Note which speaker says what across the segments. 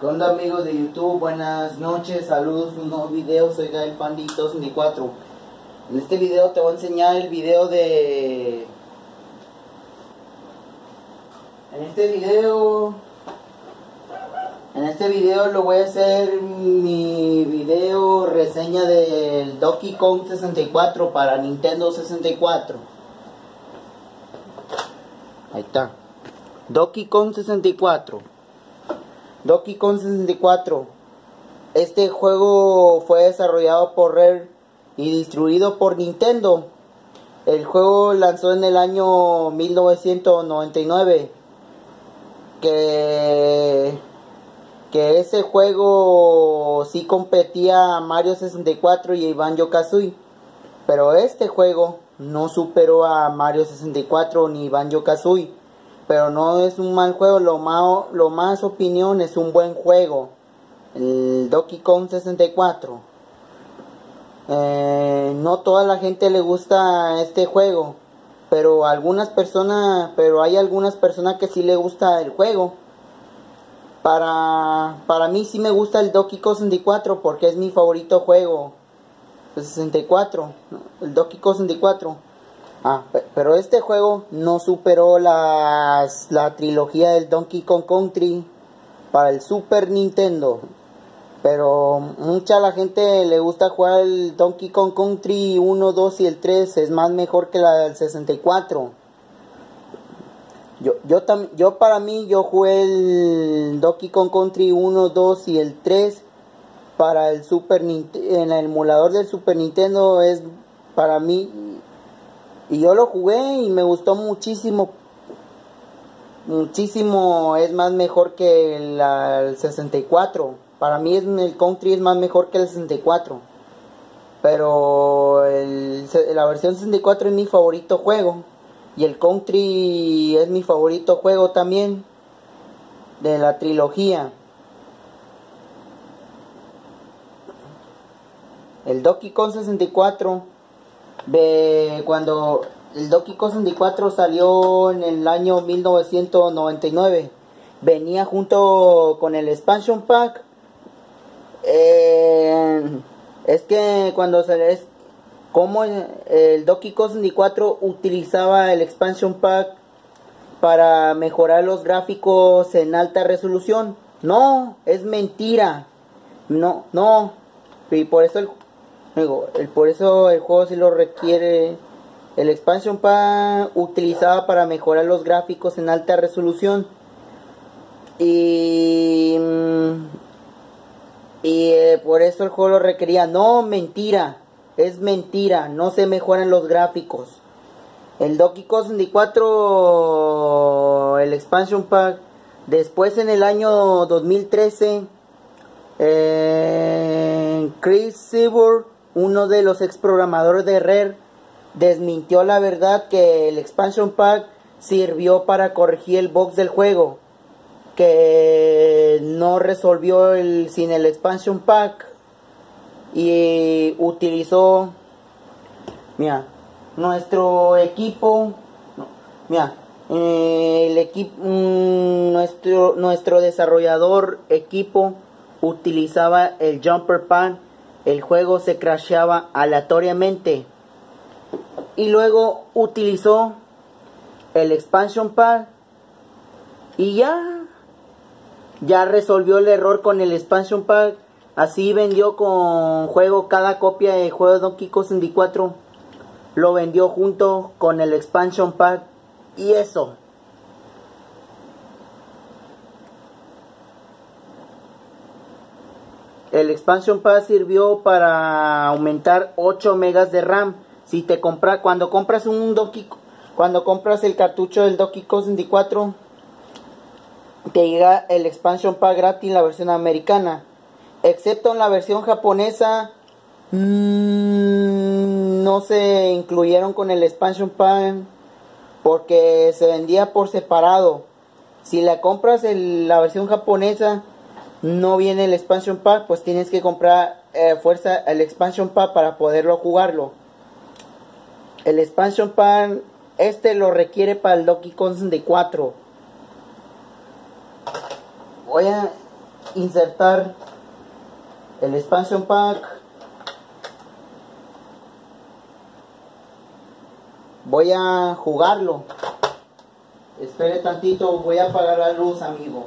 Speaker 1: ¿Qué onda amigos de YouTube? Buenas noches, saludos, un nuevo video, soy Gael Pandito 24 En este video te voy a enseñar el video de... En este video... En este video lo voy a hacer mi video reseña del Donkey Kong 64 para Nintendo 64 Ahí está. Donkey Kong 64 Donkey Kong 64. Este juego fue desarrollado por Rare y distribuido por Nintendo. El juego lanzó en el año 1999. Que, que ese juego sí competía a Mario 64 y Banjo Kazooie. Pero este juego no superó a Mario 64 ni Banjo Kazooie pero no es un mal juego, lo más, lo más opinión es un buen juego. El Donkey Kong 64. Eh, no toda la gente le gusta este juego, pero algunas personas, pero hay algunas personas que sí le gusta el juego. Para, para mí sí me gusta el Donkey Kong 64 porque es mi favorito juego. El 64, el Donkey Kong 64. Ah, pero este juego no superó las, la trilogía del Donkey Kong Country para el Super Nintendo. Pero mucha la gente le gusta jugar el Donkey Kong Country 1, 2 y el 3. Es más mejor que la del 64. Yo, yo, yo para mí yo jugué el Donkey Kong Country 1, 2 y el 3 para el Super. En el emulador del Super Nintendo es para mí y yo lo jugué y me gustó muchísimo. Muchísimo es más mejor que el, 64. Para mí el country es más mejor que el 64. Pero la versión 64 es mi favorito juego. Y el country es mi favorito juego también. De la trilogía. El Donkey Kong 64 de cuando el Donkey Kong 64 salió en el año 1999. Venía junto con el expansion pack. Eh, es que cuando se es como el Donkey Kong 64 utilizaba el expansion pack para mejorar los gráficos en alta resolución. No, es mentira. No, no. Y por eso el el, por eso el juego si lo requiere. El expansion pack utilizaba para mejorar los gráficos en alta resolución. Y, mm, y eh, por eso el juego lo requería. No, mentira. Es mentira. No se mejoran los gráficos. El Donkey Kong 64, el expansion pack. Después en el año 2013, eh, Chris Seaborg uno de los ex programadores de Rare desmintió la verdad que el expansion pack sirvió para corregir el box del juego, que no resolvió el sin el expansion pack y utilizó mira, nuestro equipo mira, el equipo mm, nuestro nuestro desarrollador equipo utilizaba el jumper pan el juego se crasheaba aleatoriamente. Y luego utilizó el expansion pack y ya. Ya resolvió el error con el expansion pack así vendió con juego cada copia de juego de Donkey Kong 64 lo vendió junto con el expansion pack y eso El expansion pass sirvió para aumentar 8 megas de RAM. Si te compra, cuando compras un Donkey, cuando compras el cartucho del Donkey Kong 64, te llega el expansion pack gratis, la versión americana. Excepto en la versión japonesa, mm, no se incluyeron con el expansion pack porque se vendía por separado. Si la compras en la versión japonesa, no viene el expansion pack, pues tienes que comprar eh, fuerza el expansion pack para poderlo jugarlo. El expansion pack este lo requiere para el Donkey Kong 64. Voy a insertar el expansion pack. Voy a jugarlo. Espere tantito, voy a apagar la luz, amigo.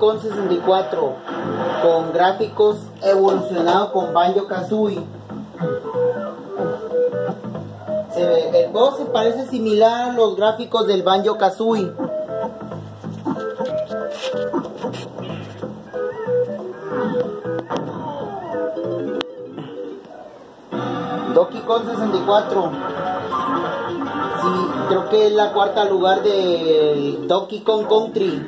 Speaker 1: Donkey Kong 64 con gráficos evolucionados con Banjo Kazooie. Ve- el juego se parece similar a los gráficos del Banjo Kazooie. Donkey Kong 64. Sí, creo que es la cuarta lugar de Donkey Kong Country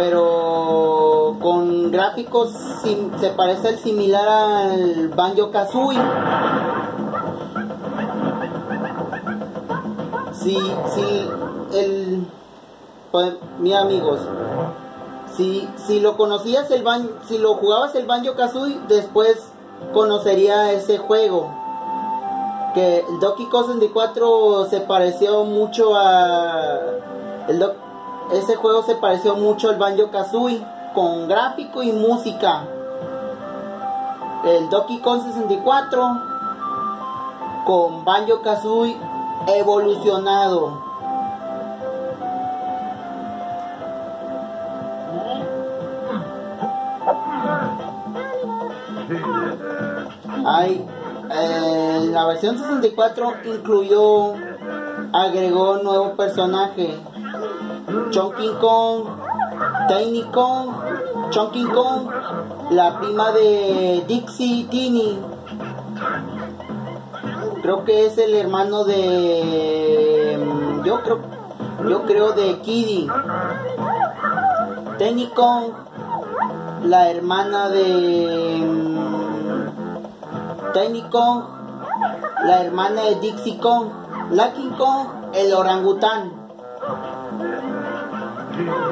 Speaker 1: pero con gráficos se parece al similar al Banjo Kazooie. Sí, sí, el. Pues, mira, amigos, si, si lo conocías el ban, si lo jugabas el Banjo Kazooie, después conocería ese juego. Que el Donkey Kong 64 se pareció mucho a. El Doc- ese juego se pareció mucho al Banjo Kazooie con gráfico y música. El Donkey Kong 64 con Banjo Kazooie evolucionado. Hay, eh, la versión 64 incluyó, agregó nuevo personaje, Chunky Kong, Tiny Kong, Chunky Kong, la prima de Dixie Teeny. Creo que es el hermano de, mm, yo creo, yo creo de Kiddy. Tiny Kong, la hermana de mm, Tiny Kong, la hermana de Dixie Kong, Lucky Kong, el orangután. Oh.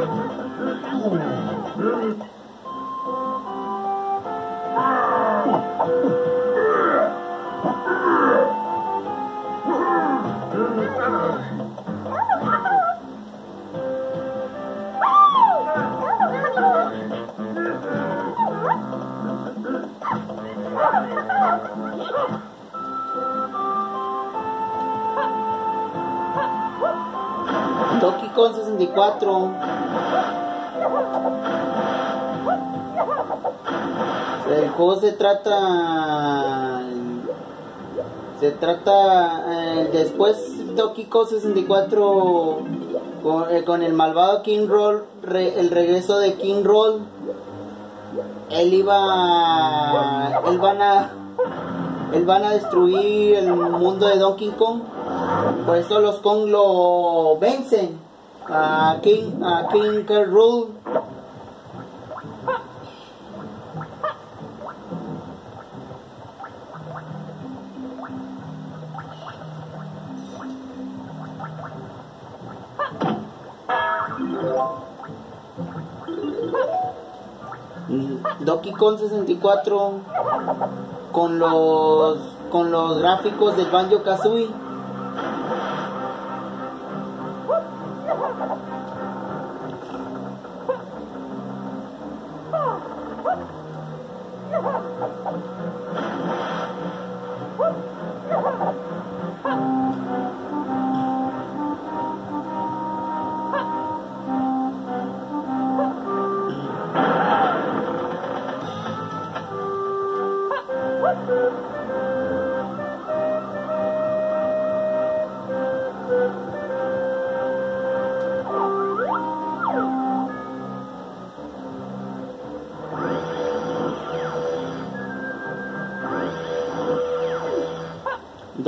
Speaker 1: Donkey Kong 64. El juego se trata. Se trata. eh, después Donkey Kong 64 con, el malvado King Roll, el regreso de King Roll. Él iba. Él van a. Él van a destruir el mundo de Donkey Kong. Por eso los Kong lo vencen a King, a King K. Rool. Donkey Kong 64 con los con los gráficos del Banjo Kazooie.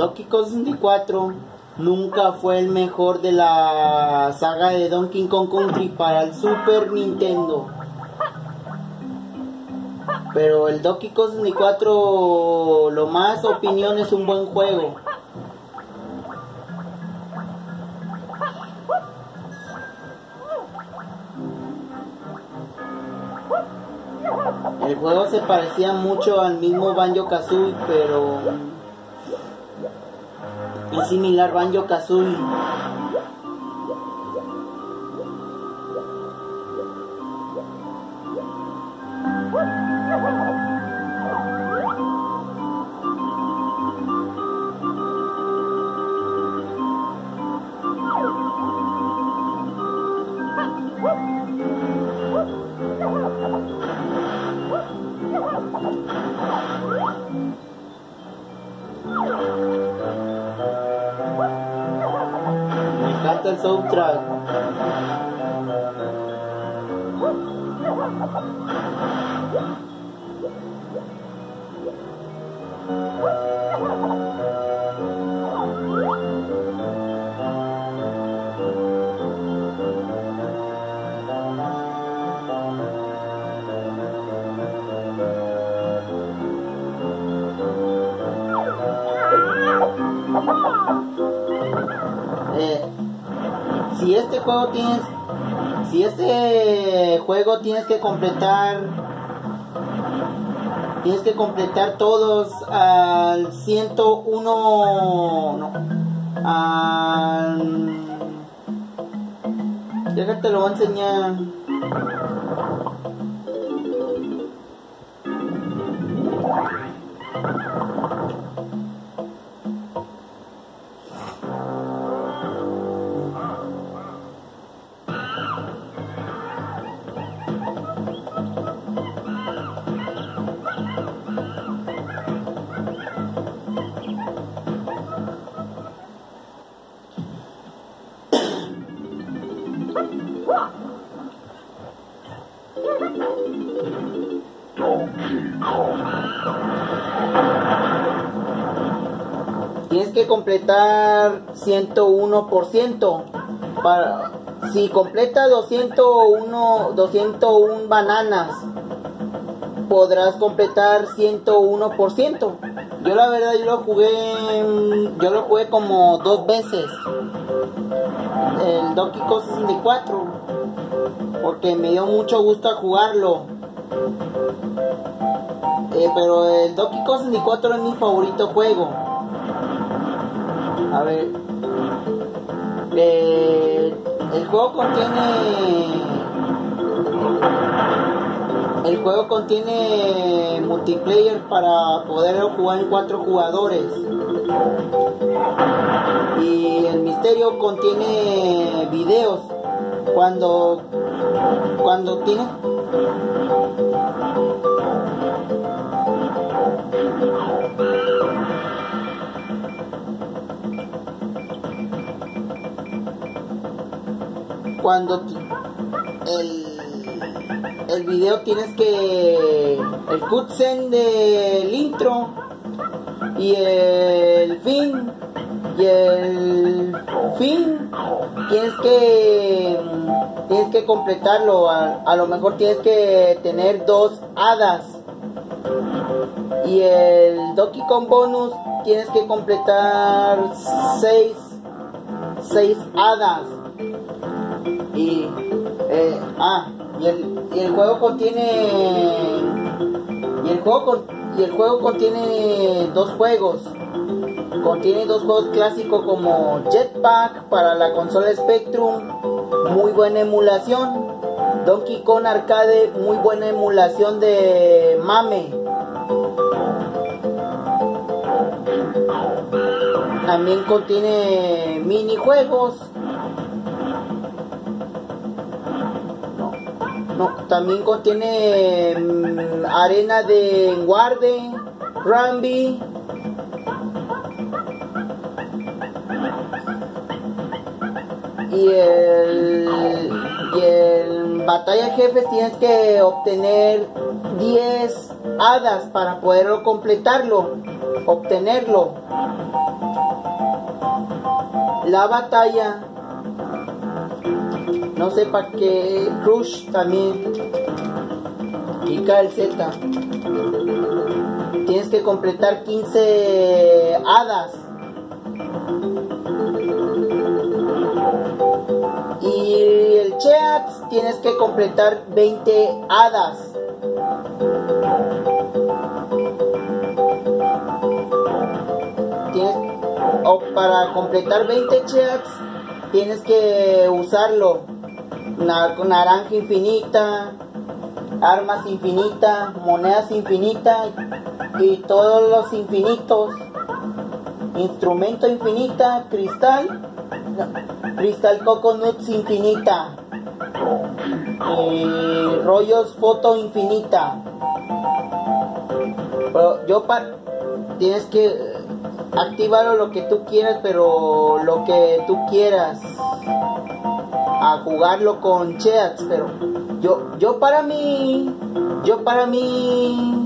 Speaker 1: Donkey Kong 64 nunca fue el mejor de la saga de Donkey Kong Country para el Super Nintendo. Pero el Donkey Kong 64, lo más opinión, es un buen juego. El juego se parecía mucho al mismo Banjo Kazooie, pero es similar Banjo Kazooie. Me encanta el soundtrack. Juego tienes si este juego tienes que completar tienes que completar todos al 101 no al déjate lo voy a enseñar tienes que completar 101%. Para, si completa 201, 201 bananas, podrás completar 101%. Yo la verdad yo lo jugué, yo lo jugué como dos veces. El Donkey Kong 64. Porque me dio mucho gusto jugarlo. Eh, pero el Donkey Kong 64 es mi favorito juego. A ver. Eh, el juego contiene. El juego contiene multiplayer para poder jugar en cuatro jugadores. Y el misterio contiene videos. Cuando. Cuando tiene. cuando el, el video tienes que el cutscene del intro y el fin y el fin tienes que tienes que completarlo. A, a lo mejor tienes que tener dos hadas. Y el Donkey Kong bonus tienes que completar seis seis hadas. Y eh, ah y el, y el juego contiene y el juego con- y el juego contiene dos juegos. Contiene dos juegos clásicos como Jetpack para la consola Spectrum muy buena emulación. Donkey Kong Arcade muy buena emulación de Mame. También contiene minijuegos También contiene mm, arena de Guarde, Rambi. Y el, y el batalla jefes tienes que obtener 10 hadas para poder completarlo, obtenerlo. la batalla. No sé para qué. Rush también. Y el Z. Tienes que completar 15 hadas. Y el Cheats tienes que completar 20 hadas. O para completar 20 Cheats tienes que usarlo. Na- naranja infinita, armas infinitas, monedas infinitas y todos los infinitos. Instrumento infinita, cristal, cristal coconuts infinita. Y rollos foto infinita. Pero yo pa tienes que activarlo lo que tú quieras, pero lo que tú quieras a jugarlo con chats, pero yo yo para mí yo para mí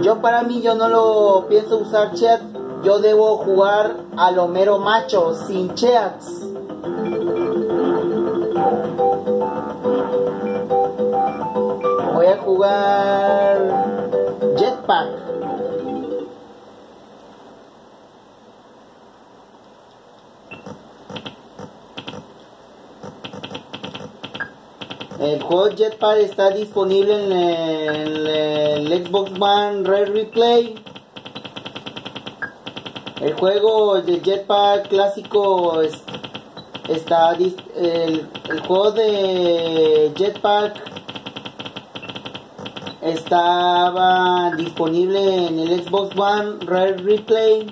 Speaker 1: yo para mí yo no lo pienso usar chat, yo debo jugar a lo mero macho sin chats. Voy a jugar Jetpack. El juego Jetpack está disponible en el, Xbox One Red Replay. El juego de Jetpack clásico es- está el juego de Jetpack estaba disponible en el Xbox One Red Replay.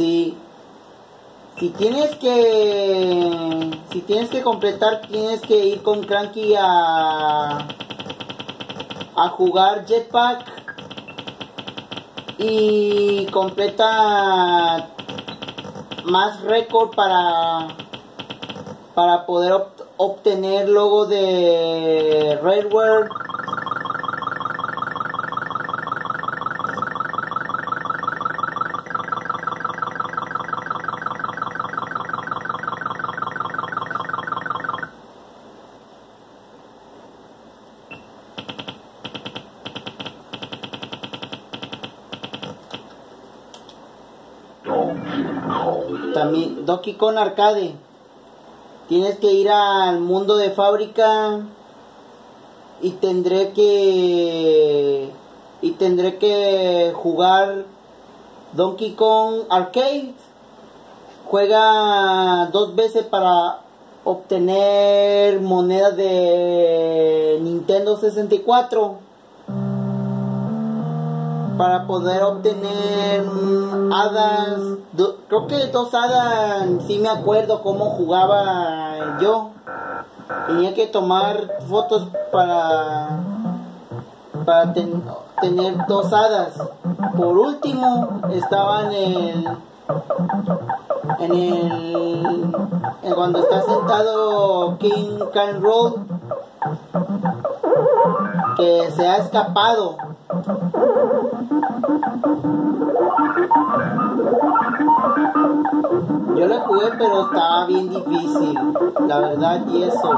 Speaker 1: Si, si tienes que si tienes que completar tienes que ir con Cranky a a jugar Jetpack y completa más récord para para poder obt- obtener logo de Redware Donkey Kong Arcade. Tienes que ir al mundo de fábrica y tendré que y tendré que jugar Donkey Kong Arcade. Juega dos veces para obtener monedas de Nintendo 64 para poder obtener mm, hadas. creo que dos hadas, sí me acuerdo cómo jugaba yo. Tenía que tomar fotos para, para ten- tener dos hadas. Por último, estaba en. En el. cuando está sentado King Can Roll. Que se ha escapado. Yo lo jugué, pero estaba bien difícil, la verdad, y eso.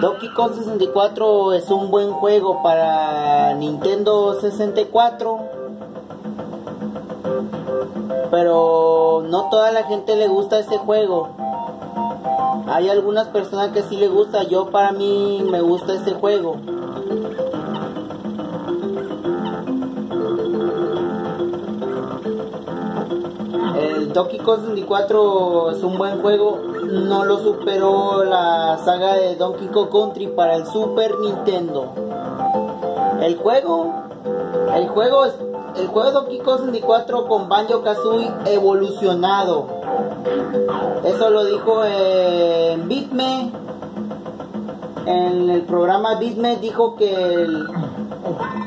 Speaker 1: Donkey Kong 64 es un buen juego para Nintendo 64. Pero no toda la gente le gusta ese juego. Hay algunas personas que sí le gusta, yo para mí me gusta este juego. El Donkey Kong 64 es un buen juego, no lo superó la saga de Donkey Kong Country para el Super Nintendo. El juego, el juego el juego Donkey Kong 64 con Banjo Kazooie evolucionado. Eso lo dijo en Bitme. En el programa Bitme dijo que el,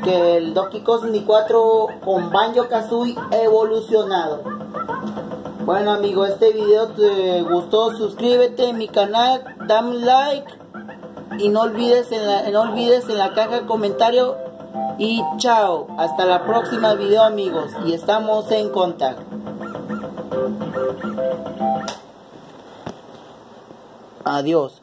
Speaker 1: que el Donkey Kong 64 con Banjo Kazooie evolucionado. Bueno amigo, este video te gustó, suscríbete a mi canal, dame like y no olvides en la, no olvides en la caja de comentario y chao, hasta la próxima video amigos y estamos en contacto. Adiós.